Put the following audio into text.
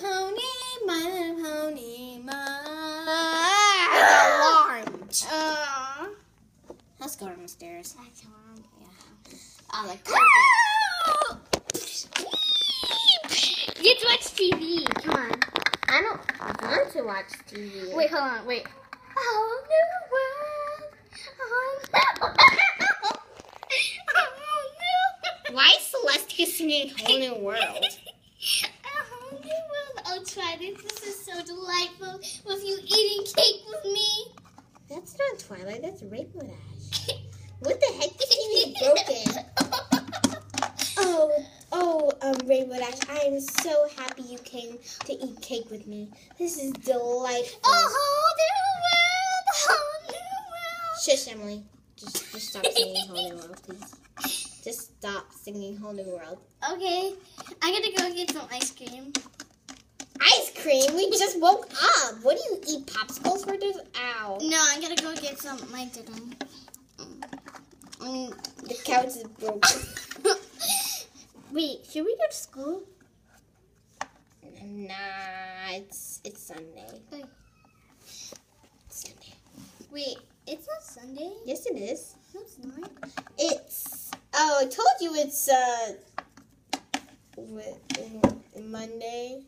Pony, My Little Pony, My. Alarm. Uh, let's go downstairs. Yeah. Oh, the Get to watch TV. Come on. I don't want to watch TV. Wait, hold on. Wait. Oh, world. Oh, Why is Celestia singing Whole New World? New world. Oh, Twilight, this is so delightful with you eating cake with me. That's not Twilight. That's Rainbow Dash. What the heck? This TV is broken. Oh, oh, um, Rainbow Dash. I am so happy you came to eat cake with me. This is delightful. A whole new world. A whole new world. Shush, Emaly. Just, just stop singing Whole New World, please. Just stop singing Whole New World. Okay, I'm gonna go get some ice cream. Ice cream? We just woke up. What do you eat popsicles for this? Ow. No, I'm gonna go get some. My dinner. Mm, the couch is broken. Wait, should we go to school? Nah, it's it's Sunday. Okay. Sunday. Wait, it's not Sunday. Yes, it is. No, it's not. It's I told you it's uh Monday.